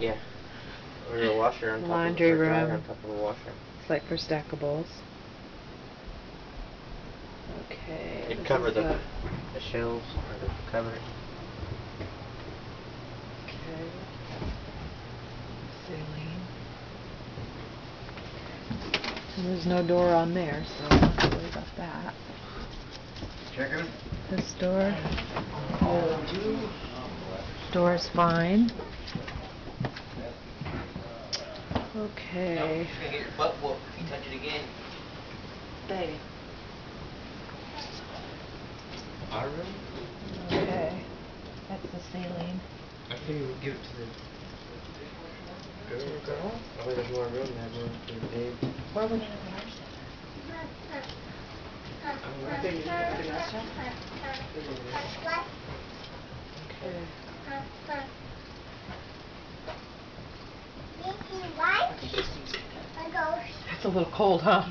Yeah. Or the washer on top Laundry of, or dryer room. on top of the washer. It's like for stackables. Okay. It'd cover is the, the shelves or the cupboard. Okay. Ceiling. And there's no door on there, so don't have to worry about that. Checking? This door. Door's fine. Okay. You're gonna get your butt whooped if you touch it again. Baby. Our room? Okay. That's the ceiling. I can even give it to the girl. To the girl? Oh, there's more room there, room for the babe. Where would you have ours? I think you can put it. Okay. It's a little cold, huh?